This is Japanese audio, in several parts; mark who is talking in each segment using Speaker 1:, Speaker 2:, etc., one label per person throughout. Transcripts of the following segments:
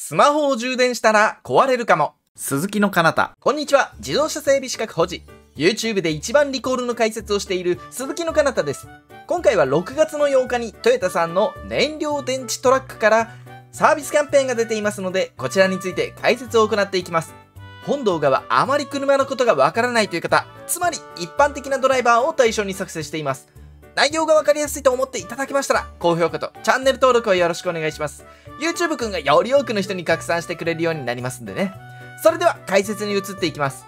Speaker 1: スマホを充電したら壊れるかも。
Speaker 2: 鈴木の彼方
Speaker 1: こんにちは。自動車整備資格保持。YouTube で一番リコールの解説をしている鈴木の彼方です。今回は6月の8日にトヨタさんの燃料電池トラックからサービスキャンペーンが出ていますので、こちらについて解説を行っていきます。本動画はあまり車のことがわからないという方、つまり一般的なドライバーを対象に作成しています。内容がわかりやすいと思っていただけましたら、高評価とチャンネル登録をよろしくお願いします。YouTube くんがより多くの人に拡散してくれるようになりますんでね。それでは解説に移っていきます。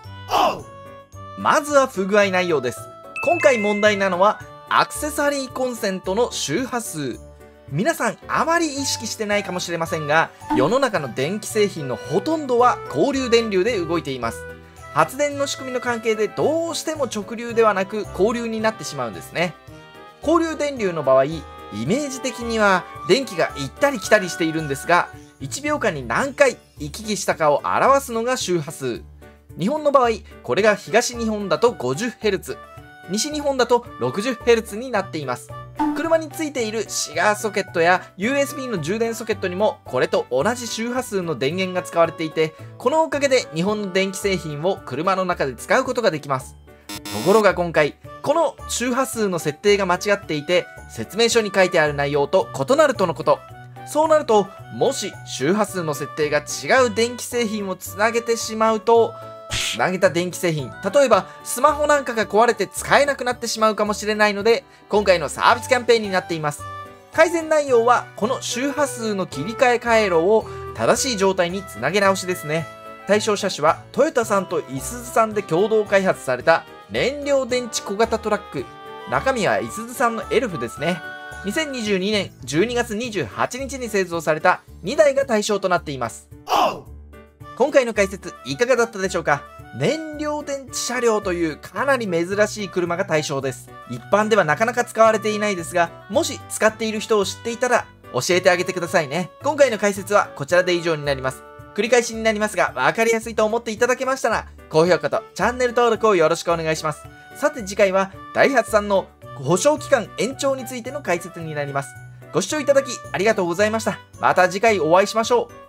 Speaker 1: まずは不具合内容です。今回問題なのは、アクセサリーコンセントの周波数。皆さんあまり意識してないかもしれませんが、世の中の電気製品のほとんどは交流電流で動いています。発電の仕組みの関係でどうしても直流ではなく交流になってしまうんですね。交流電流の場合、イメージ的には電気が行ったり来たりしているんですが、1秒間に何回行き来したかを表すのが周波数。日本の場合、これが東日本だと 50Hz、西日本だと 60Hz になっています。車についているシガーソケットや USB の充電ソケットにもこれと同じ周波数の電源が使われていて、このおかげで日本の電気製品を車の中で使うことができます。ところが今回、この周波数の設定が間違っていて、説明書に書いてある内容と異なるとのこと。そうなると、もし周波数の設定が違う電気製品をつなげてしまうと、つなげた電気製品、例えばスマホなんかが壊れて使えなくなってしまうかもしれないので、今回のサービスキャンペーンになっています。改善内容は、この周波数の切り替え回路を正しい状態につなげ直しですね。対象車種はトヨタさんといすゞさんで共同開発された燃料電池小型トラック。中身はいすゞさんのエルフですね。2022年12月28日に製造された2台が対象となっています。今回の解説いかがだったでしょうか？燃料電池車両というかなり珍しい車が対象です。一般ではなかなか使われていないですが、もし使っている人を知っていたら教えてあげてくださいね。今回の解説はこちらで以上になります。繰り返しになりますが、わかりやすいと思っていただけましたら、高評価とチャンネル登録をよろしくお願いします。さて次回は、ダイハツさんの保証期間延長についての解説になります。ご視聴いただきありがとうございました。また次回お会いしましょう。